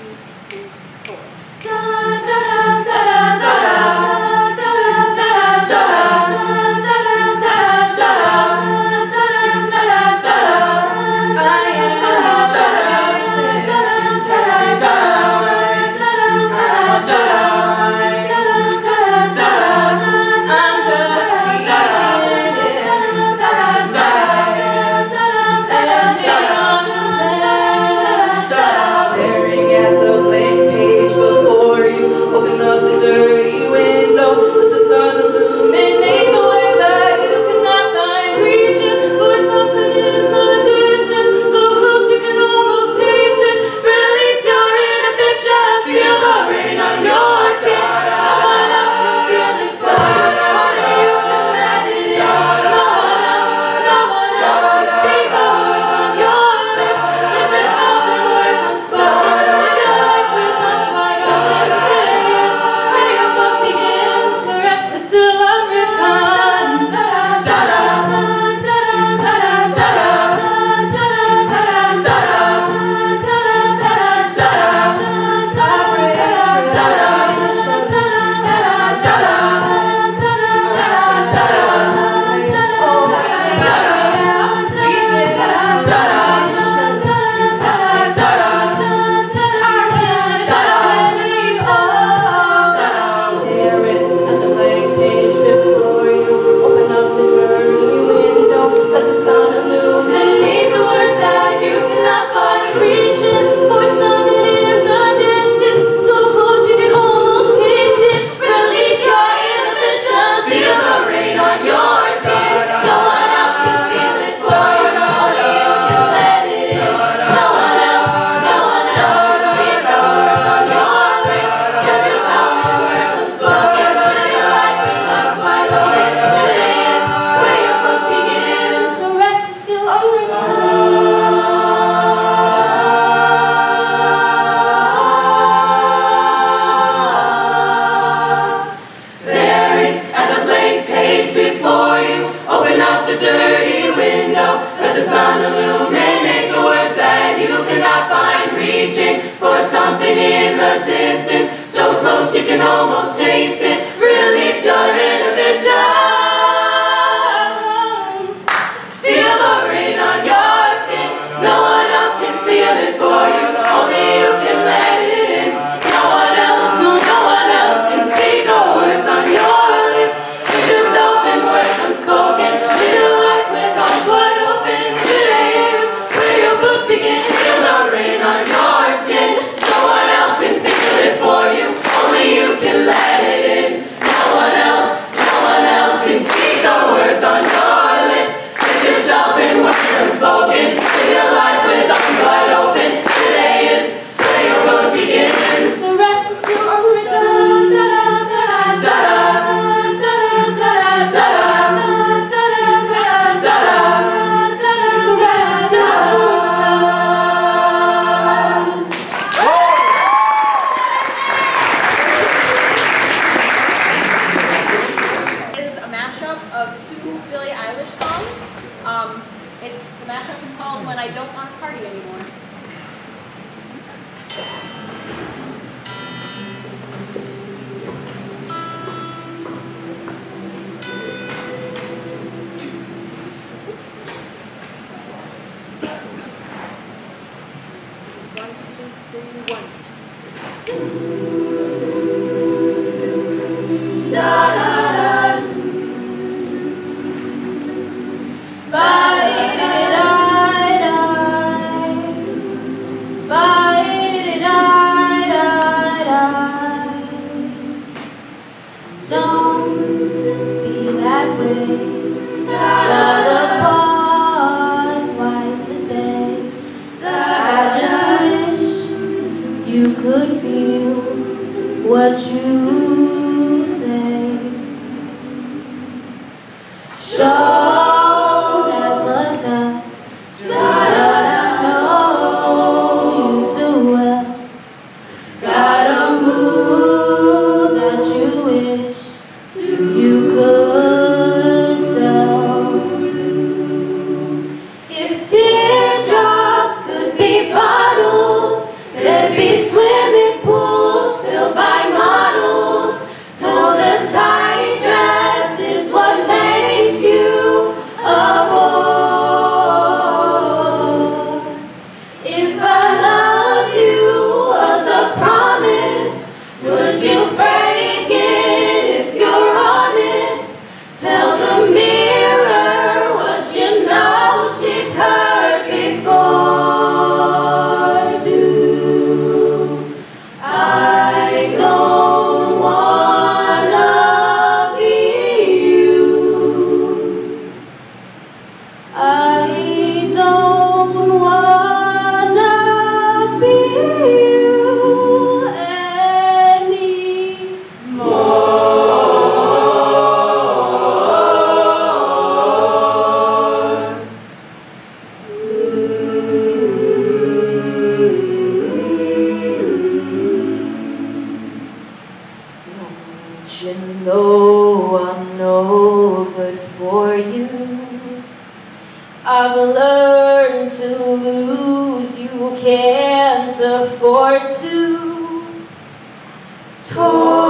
two, three, four. Go! of two Billie Eilish songs. Um, it's, the mashup is called When I Don't Want to Party Anymore. Show. I've learned to lose, you can't afford to. Tore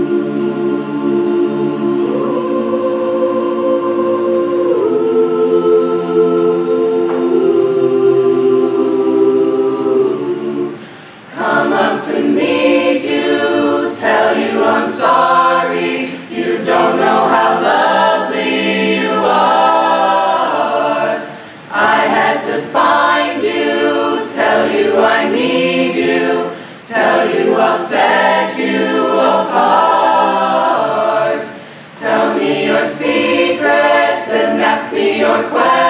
set you apart. Tell me your secrets and ask me your questions.